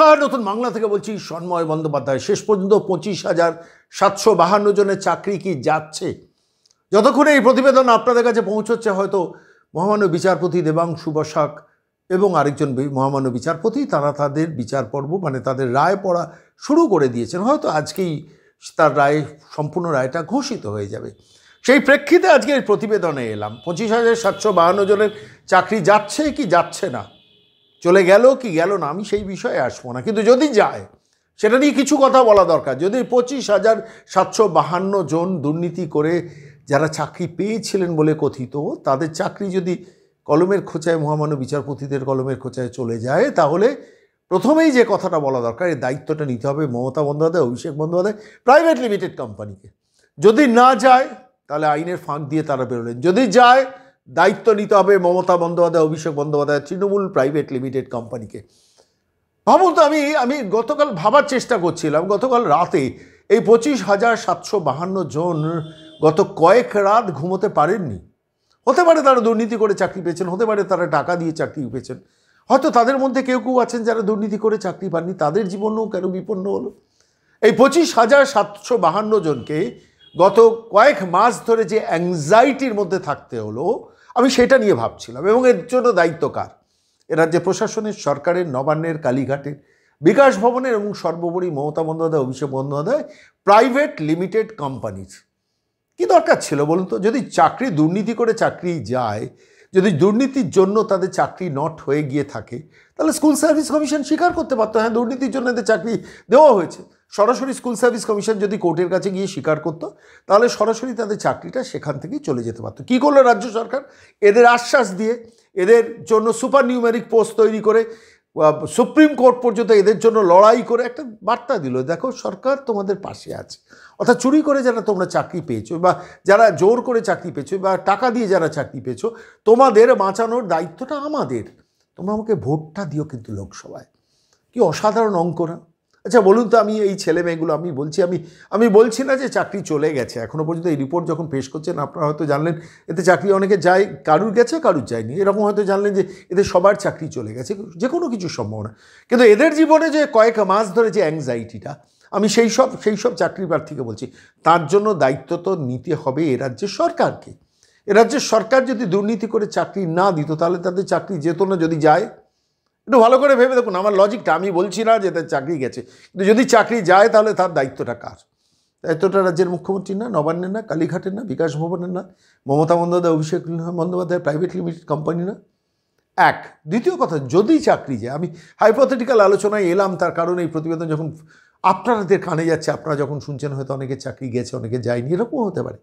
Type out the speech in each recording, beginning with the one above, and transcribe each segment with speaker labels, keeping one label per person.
Speaker 1: নমস্কার নতুন বাংলা থেকে বলছি সন্ময় বন্দ্যোপাধ্যায়, শেষ পর্যন্ত পঁচিশ হাজার সাতশো বাহান্ন জনের চাকরি কি যাচ্ছে? যতক্ষণে এই প্রতিবেদন আপনাদের কাছে পৌঁছচ্ছে, হয়তো মহামান্য বিচারপতি দেবাংশু বসাক এবং আরেকজন মহামান্য বিচারপতি, তারা তাদের বিচার পর্ব মানে তাদের রায় পড়া শুরু করে দিয়েছেন। হয়তো আজকেই তার রায়, সম্পূর্ণ রায়টা ঘোষিত হয়ে যাবে। সেই প্রেক্ষিতে আজকে এই প্রতিবেদনে এলাম। পঁচিশ হাজার সাতশো বাহান্ন জনের চাকরি যাচ্ছে কি যাচ্ছে না? চলে গেল কি গেল না, আমি সেই বিষয়ে আসব না। কিন্তু যদি যায়, সেটা নিয়ে কিছু কথা বলা দরকার। যদি পঁচিশ হাজার সাতশো বাহান্ন জন দুর্নীতি করে যারা চাকরি পেয়েছিলেন বলে কথিত, তাদের চাকরি যদি কলমের খোঁচায় মহামান্য বিচারপতিদের কলমের খোঁচায় চলে যায়, তাহলে প্রথমেই যে কথাটা বলা দরকার এই দায়িত্বটা নিতে হবে মমতা বন্দ্যোপাধ্যায়, অভিষেক বন্দ্যোপাধ্যায় প্রাইভেট লিমিটেড কোম্পানিকে যদি না যায়, তাহলে আইনের ফাঁক দিয়ে তারা বেরোলেন। যদি যায় দায়িত্ব নিতে হবে মমতা বন্দ্যোপাধ্যায়, অভিষেক বন্দ্যোপাধ্যায়, তৃণমূল প্রাইভেট লিমিটেড কোম্পানিকে ভাবুন তো, আমি আমি গতকাল ভাবার চেষ্টা করছিলাম, গতকাল রাতে এই পঁচিশ হাজার সাতশো বাহান্ন জন গত কয়েক রাত ঘুমোতে পারেননি। হতে পারে তারা দুর্নীতি করে চাকরি পেয়েছেন, হতে পারে তারা টাকা দিয়ে চাকরি পেয়েছেন। হয়তো তাদের মধ্যে কেউ কেউ আছেন যারা দুর্নীতি করে চাকরি পাননি, তাদের জীবনও কেন বিপন্ন হলো? এই পঁচিশ হাজার সাতশো বাহান্ন জনকে গত কয়েক মাস ধরে যে অ্যাংজাইটির মধ্যে থাকতে হলো আমি সেটা নিয়ে ভাবছিলাম এবং এর জন্য দায়িত্ব কার? এ রাজ্যে প্রশাসনের, সরকারের, নবান্নের, কালীঘাটের, বিকাশ ভবনের এবং সর্বোপরি Mamata Bandyopadhyay, Abhishek Bandyopadhyay private limited companies কি দরকার ছিল বলুন তো? যদি চাকরি দুর্নীতি করে চাকরি যায়, যদি দুর্নীতির জন্য তাদের চাকরি নট হয়ে গিয়ে থাকে, তাহলে স্কুল সার্ভিস কমিশন স্বীকার করতে পারতো। হ্যাঁ দুর্নীতির জন্য এদের চাকরি দেওয়া হয়েছে। সরাসরি স্কুল সার্ভিস কমিশন যদি কোর্টের কাছে গিয়ে স্বীকার করতো, তাহলে সরাসরি তাদের চাকরিটা সেখান থেকেই চলে যেতে পারতো। কী করল রাজ্য সরকার? এদের আশ্বাস দিয়ে এদের জন্য সুপার নিউমেরিক পোস্ট তৈরি করে সুপ্রিম কোর্ট পর্যন্ত এদের জন্য লড়াই করে একটা বার্তা দিল, দেখো সরকার তোমাদের পাশে আছে। অর্থাৎ চুরি করে যারা তোমরা চাকরি পেয়েছ বা যারা জোর করে চাকরি পেয়েছ বা টাকা দিয়ে যারা চাকরি পেয়েছ, তোমাদের বাঁচানোর দায়িত্বটা আমাদের। তোমরা আমাকে ভোটটা দিও কিন্তু লোকসভায়। কি অসাধারণ অঙ্ক না? আচ্ছা বলুন তো, আমি এই ছেলে মেয়েগুলো, আমি বলছি, আমি আমি বলছি না যে চাকরি চলে গেছে। এখনও পর্যন্ত এই রিপোর্ট যখন পেশ করছেন, আপনারা হয়তো জানলেন, এতে চাকরি অনেকে যায়, কারুর গেছে, কারুর যায়নি। এরকম হয়তো জানলেন যে এদের সবার চাকরি চলে গেছে যে কোনো কিছু সম্ভাবনা। কিন্তু এদের জীবনে যে কয়েক মাস ধরে যে অ্যাংজাইটিটা আমি সেই সব সেই সব চাকরি প্রার্থীকে বলছি, তার জন্য দায়িত্ব তো নিতে হবে এ রাজ্যের সরকারকে। এ রাজ্যের সরকার যদি দুর্নীতি করে চাকরি না দিত, তাহলে তাদের চাকরি যেত না, যদি যায় একটু ভালো করে ভেবে দেখুন, আমার লজিকটা আমি বলছি না যে তার চাকরি গেছে। কিন্তু যদি চাকরি যায়, তাহলে তার দায়িত্বটা কার? দায়িত্বটা রাজ্যের মুখ্যমন্ত্রী না, নবান্নের না, কালীঘাটের না, বিকাশ ভবনের না, Mamata Bandyopadhyay, Abhishek Bandyopadhyay private limited company না? এক। দ্বিতীয় কথা, যদি চাকরি যায়, আমি হাইপোথেটিক্যাল আলোচনায় এলাম, তার কারণ এই প্রতিবেদন যখন আপনাদের কানে যাচ্ছে, আপনারা যখন শুনছেন, হয়তো অনেকে চাকরি গেছে, অনেকে যায়নি, এরকমও হতে পারে।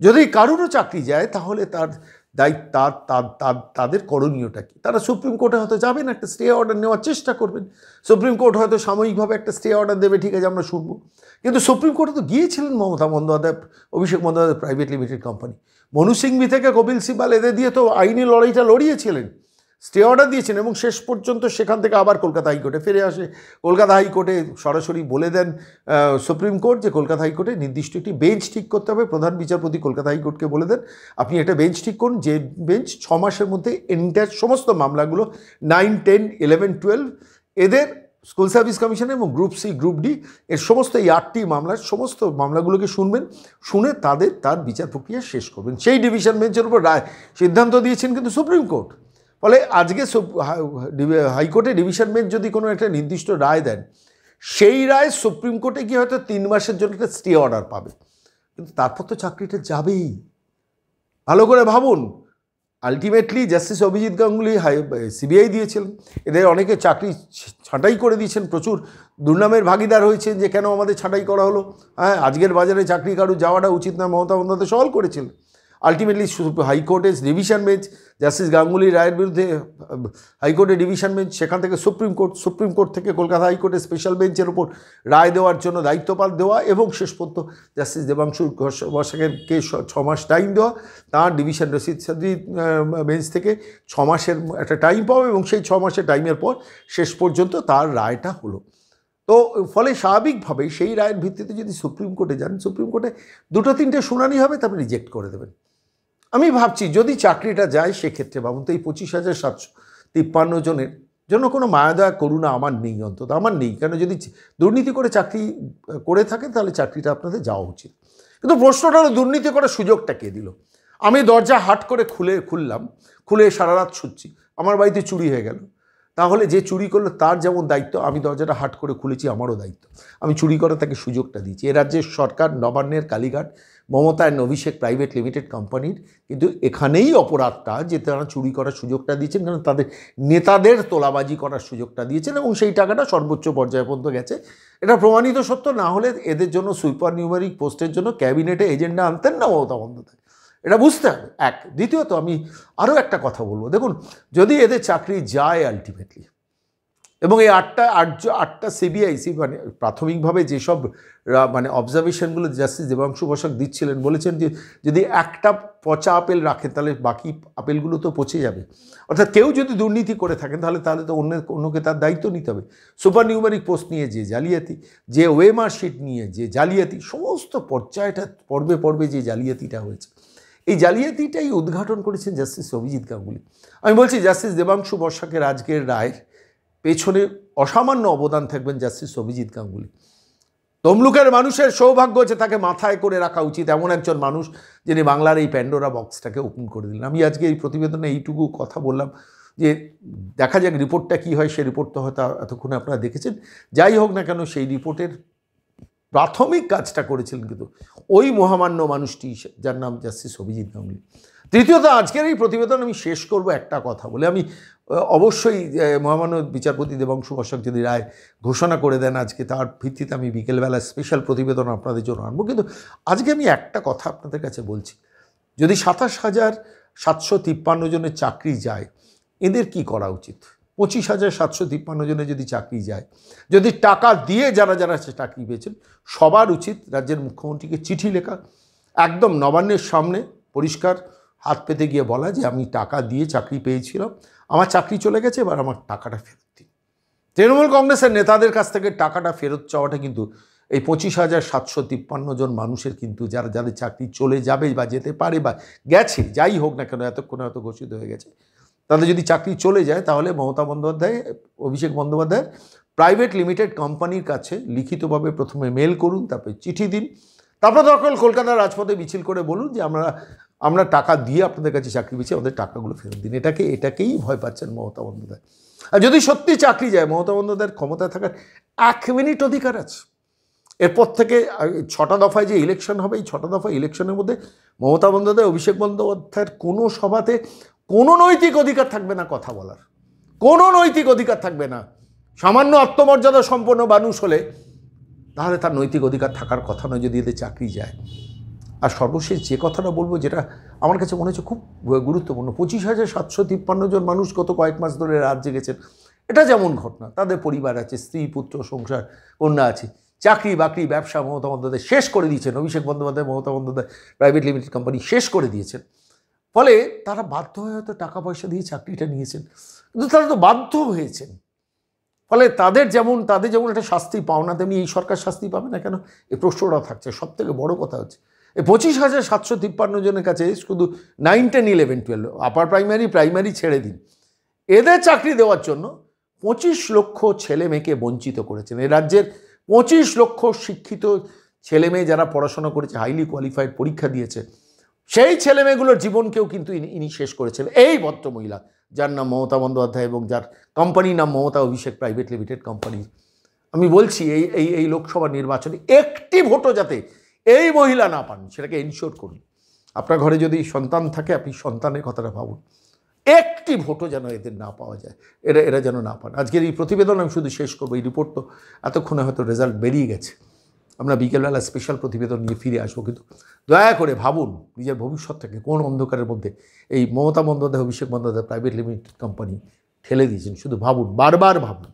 Speaker 1: যদি কারোরও চাকরি যায়, তাহলে তার দায়িত্ব তার তাদের করণীয়টা কি? তারা সুপ্রিম কোর্টে হয়তো যাবেন, একটা স্টে অর্ডার নেওয়ার চেষ্টা করবেন। সুপ্রিম কোর্ট হয়তো সাময়িকভাবে একটা স্টে অর্ডার দেবে, ঠিক আছে, আমরা শুনব। কিন্তু সুপ্রিম কোর্টে তো গিয়েছিলেন Mamata Bandyopadhyay, Abhishek Bandyopadhyay private limited company Manu Singhvi থেকে কপিল সিবাল এদের দিয়ে তো আইনি লড়াইটা লড়িয়েছিলেন। স্টে অর্ডার দিয়েছেন এবং শেষ পর্যন্ত সেখান থেকে আবার কলকাতা হাইকোর্টে ফিরে আসে। কলকাতা হাইকোর্টে সরাসরি বলে দেন সুপ্রিম কোর্ট যে কলকাতা হাইকোর্টে নির্দিষ্ট একটি বেঞ্চ ঠিক করতে হবে। প্রধান বিচারপতি কলকাতা হাইকোর্টকে বলে দেন, আপনি একটা বেঞ্চ ঠিক করুন, যে বেঞ্চ ছ মাসের মধ্যে এন্টার সমস্ত মামলাগুলো নাইন টেন ইলেভেন টুয়েলভ এদের স্কুল সার্ভিস কমিশন এবং গ্রুপ সি গ্রুপ ডি এর সমস্ত এই আটটি মামলার সমস্ত মামলাগুলোকে শুনবেন। শুনে তাদের তার বিচার প্রক্রিয়া শেষ করবেন। সেই ডিভিশন বেঞ্চের উপর রায় সিদ্ধান্ত দিয়েছেন কিন্তু সুপ্রিম কোর্ট ফলে আজকে হাইকোর্টে ডিভিশন বেঞ্চ যদি কোনো একটা নির্দিষ্ট রায় দেন, সেই রায় সুপ্রিম কোর্টে গিয়ে হয়তো তিন মাসের জন্য একটা স্টে অর্ডার পাবে। কিন্তু তারপর তো চাকরিটা যাবেই। ভালো করে ভাবুন। Ultimately justice Abhijit Ganguly high CBI দিয়েছিলেন। এদের অনেকে চাকরি ছাঁটাই করে দিয়েছেন প্রচুর। দুর্নামের ভাগিদার হয়েছেন যে কেন আমাদের ছাঁটাই করা হলো। হ্যাঁ আজকের বাজারে চাকরি কারু যাওয়াটা উচিত না মমতা বন্দ্যোপাধ্যায়, সওয়াল করেছিলেন। আলটিমেটলি হাইকোর্টের ডিভিশন বেঞ্চ জাস্টিস গাঙ্গুলি রায়ের বিরুদ্ধে হাইকোর্টের ডিভিশন বেঞ্চ সেখান থেকে সুপ্রিম কোর্ট সুপ্রিম কোর্ট থেকে কলকাতা হাইকোর্টের স্পেশাল বেঞ্চের ওপর রায় দেওয়ার জন্য দায়িত্বপাল দেওয়া এবং শেষ পর্যন্ত জাস্টিস দেবাংশু ঘোষ বসাকেরকে ছ ছ মাস টাইম দেওয়া, তার ডিভিশন রসিদ বেঞ্চ থেকে ছ মাসের একটা টাইম পাওয়া এবং সেই ছ মাসের টাইমের পর শেষ পর্যন্ত তার রায়টা হলো। তো ফলে স্বাভাবিকভাবেই সেই রায়ের ভিত্তিতে যদি সুপ্রিম কোর্টে যান, সুপ্রিম কোর্টে দুটো তিনটে শুনানি হবে, তারপরে রিজেক্ট করে দেবেন। আমি ভাবছি যদি চাকরিটা যায় সেক্ষেত্রে ভাবুন তো এই পঁচিশ হাজার সাতশো তিপ্পান্ন জনের জন্য কোনো মায়াদয়া, করুণা আমার নেই অন্তত, আমার নেই। কেন যদি দুর্নীতি করে চাকরি করে থাকেন তাহলে চাকরিটা আপনাদের যাওয়া উচিত। কিন্তু প্রশ্নটা হলো, দুর্নীতি করার সুযোগটা কে দিল? আমি দরজা হাট করে খুলে খুললাম, খুলে সারা রাত শুচ্ছি, আমার বাড়িতে চুরি হয়ে গেল। তাহলে যে চুরি করল তার যেমন দায়িত্ব, আমি দরজাটা হাট করে খুলেছি, আমারও দায়িত্ব। আমি চুরি করে তাকে সুযোগটা দিচ্ছি এ রাজ্যের সরকার নবান্নের Kalighat, Mamata and Abhishek private limited কোম্পানির, কিন্তু এখানেই অপরাধটা যে তারা চুরি করার সুযোগটা দিয়েছেন, কারণ তাদের নেতাদের তোলাবাজি করার সুযোগটা দিয়েছেন এবং সেই টাকাটা সর্বোচ্চ পর্যায়ে পর্যন্ত গেছে। এটা প্রমাণিত সত্য, না হলে এদের জন্য সুইপার নিউমারিক পোস্টের জন্য ক্যাবিনেটে এজেন্ডা আনতেন না মমতা বন্দ্যোপাধ্যায়। এটা বুঝতে হবে, এক। দ্বিতীয়ত আমি আরও একটা কথা বলব। দেখুন, যদি এদের চাকরি যায় আলটিমেটলি এবং এই আটটা আট আটটা সিবিআইসি মানে প্রাথমিকভাবে যেসব মানে অবজারভেশনগুলো জাস্টিস দেবাংশু বসাক দিচ্ছিলেন, বলেছেন যে যদি একটা পচা আপেল রাখে, তাহলে বাকি আপেলগুলো তো পচে যাবে। অর্থাৎ কেউ যদি দুর্নীতি করে থাকেন, তাহলে তাহলে তো অন্য, অন্যকে তার দায়িত্ব নিতে হবে। সুপার নিউমারিক পোস্ট নিয়ে যে জালিয়াতি, যে ওয়েমার শিট নিয়ে যে জালিয়াতি, সমস্ত পর্যায়টা পর্বে পর্বে যে জালিয়াতিটা হয়েছে এই জালিয়াতিটাই উদ্ঘাটন করেছেন জাস্টিস অভিজিৎ গাঙ্গুলি। আমি বলছি, জাস্টিস দেবাংশু বর্ষাকের আজকের রায়ের পেছনে অসামান্য অবদান থাকবেন জাস্টিস অভিজিৎ গাঙ্গুলি। তমলুকের মানুষের সৌভাগ্য যে তাকে মাথায় করে রাখা উচিত এমন একজন মানুষ যিনি বাংলার এই প্যান্ডোরা বক্সটাকে ওপেন করে দিলেন। আমি আজকে এই প্রতিবেদনে এইটুকু কথা বললাম যে, দেখা যাক রিপোর্টটা কী হয় সেই রিপোর্ট তো হয়তো এতক্ষণে আপনারা দেখেছেন। যাই হোক না কেন, সেই রিপোর্টের প্রাথমিক কাজটা করেছিলেন কিন্তু ওই মহামান্য মানুষটি, যার নাম জাস্টিস অভিজিৎ গাঙ্গুলি। তৃতীয়ত, আজকের এই প্রতিবেদন আমি শেষ করব একটা কথা বলে। আমি অবশ্যই মহামান্য বিচারপতি দেবাংশু বসাক যদি রায় ঘোষণা করে দেন আজকে, তার ভিত্তিতে আমি বিকেলবেলা স্পেশাল প্রতিবেদন আপনাদের জন্য আনব। কিন্তু আজকে আমি একটা কথা আপনাদের কাছে বলছি। যদি সাতাশ হাজার সাতশো তিপ্পান্ন জনের চাকরি যায়, এদের কি করা উচিত? পঁচিশ হাজার সাতশো তিপ্পান্ন জনে যদি চাকরি যায়, যদি টাকা দিয়ে যারা যারা চাকরি পেয়েছেন, সবার উচিত রাজ্যের মুখ্যমন্ত্রীকে চিঠি লেখা, একদম নবান্নের সামনে পরিষ্কার হাত পেতে গিয়ে বলা যে আমি টাকা দিয়ে চাকরি পেয়েছিলাম, আমার চাকরি চলে গেছে, এবার আমার টাকাটা ফেরত দিন। তৃণমূল কংগ্রেসের নেতাদের কাছ থেকে টাকাটা ফেরত চাওয়াটা কিন্তু এই পঁচিশ হাজার সাতশো তিপ্পান্ন জন মানুষের কিন্তু যারা যাদের চাকরি চলে যাবে বা যেতে পারে বা গেছে, যাই হোক না কেন, এতক্ষণে হয়তো ঘোষিত হয়ে গেছে তাদের যদি চাকরি চলে যায়, তাহলে মমতা বন্দ্যোপাধ্যায়, অভিষেক বন্দ্যোপাধ্যায় প্রাইভেট লিমিটেড কোম্পানির কাছে লিখিতভাবে প্রথমে মেল করুন, তারপরে চিঠি দিন। তারপর দরকার কলকাতার রাজপথে মিছিল করে বলুন যে আমরা আমরা টাকা দিয়ে আপনাদের কাছে চাকরি পেয়েছি, আমাদের টাকাগুলো ফেরত দিন। এটাকে, এটাকেই ভয় পাচ্ছেন মমতা বন্দ্যোপাধ্যায়। আর যদি সত্যি চাকরি যায়, মমতা বন্দ্যোপাধ্যায়ের ক্ষমতায় থাকার এক মিনিট অধিকার আছে। এরপর থেকে ছটা দফায় যে ইলেকশন হবে, এই ছটা দফা ইলেকশনের মধ্যে মমতা বন্দ্যোপাধ্যায়, অভিষেক বন্দ্যোপাধ্যায়ের কোনো সভাতে কোনো নৈতিক অধিকার থাকবে না কথা বলার। কোনো নৈতিক অধিকার থাকবে না। সামান্য আত্মমর্যাদা সম্পন্ন মানুষ হলে তাহলে তার নৈতিক অধিকার থাকার কথা নয় যদি এদের চাকরি যায়। আর সর্বশেষ যে কথাটা বলব যেটা আমার কাছে মনে হচ্ছে খুব গুরুত্বপূর্ণ, পঁচিশ হাজার সাতশো তিপ্পান্ন জন মানুষ গত কয়েক মাস ধরে রাত জেগেছেন। এটা যেমন ঘটনা, তাদের পরিবার আছে, স্ত্রী, পুত্র, সংসার, কন্যা আছে। চাকরি, বাকরি, ব্যবসা মমতা বন্দ্যোপাধ্যায় শেষ করে দিয়েছেন। Abhishek Bandyopadhyay, Mamata Bandyopadhyay private limited company শেষ করে দিয়েছেন। ফলে তারা বাধ্য হয়ে হয়তো টাকা পয়সা দিয়ে চাকরিটা নিয়েছেন। কিন্তু তারা তো বাধ্য হয়েছেন। ফলে তাদের যেমন তাদের যেমন একটা শাস্তি পাওনা, তেমনি এই সরকার শাস্তি পাবে না কেন? এই প্রশ্নটাও থাকছে। সব থেকে বড় কথা হচ্ছে এই পঁচিশ হাজার সাতশো তিপ্পান্ন জনের কাছে শুধু nine ten eleven twelve upper primary primary ছেড়ে দিন। এদের চাকরি দেওয়ার জন্য পঁচিশ লক্ষ ছেলে মেয়েকে বঞ্চিত করেছেন। এই রাজ্যের পঁচিশ লক্ষ শিক্ষিত ছেলে মেয়ে যারা পড়াশোনা করেছে হাইলি কোয়ালিফাইড পরীক্ষা দিয়েছে সেই ছেলে মেয়েগুলোর জীবনকেও কিন্তু ইনি শেষ করেছেন। এই ভদ্রমহিলা, যার নাম মমতা বন্দ্যোপাধ্যায় এবং যার কোম্পানির নাম Mamata Abhishek private limited company আমি বলছি, এই এই এই লোকসভা নির্বাচনে একটি ভোটও যাতে এই মহিলা না পান, সেটাকে এনশিওর করুন। আপনার ঘরে যদি সন্তান থাকে, আপনি সন্তানের কথাটা ভাবুন। একটি ভোটও যেন এদের না পাওয়া যায়, এরা এরা যেন না পান। আজকের এই প্রতিবেদন আমি শুধু শেষ করব, এই রিপোর্ট তো এতক্ষণে হয়তো রেজাল্ট বেরিয়ে গেছে। আমরা বিকেলবেলা স্পেশাল প্রতিবেদন নিয়ে ফিরে আসব, কিন্তু দয়া করে ভাবুন নিজের ভবিষ্যৎ থেকে কোন অন্ধকারের মধ্যে এই Mamata Bandyopadhyay, Abhishek Bandyopadhyay private limited company ঠেলে দিয়েছেন। শুধু ভাবুন, বারবার ভাবুন।